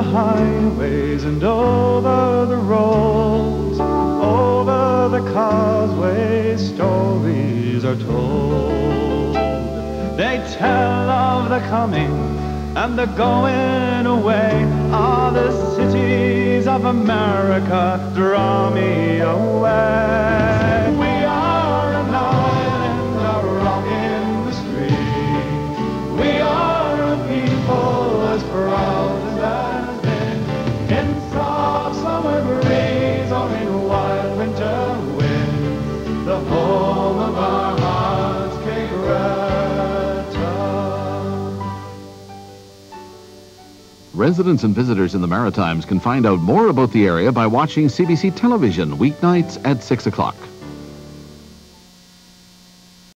the highways and over the roads, over the causeways, stories are told. They tell of the coming and the going away of the cities of America. Draw me away. Residents and visitors in the Maritimes can find out more about the area by watching CBC television weeknights at 6 o'clock.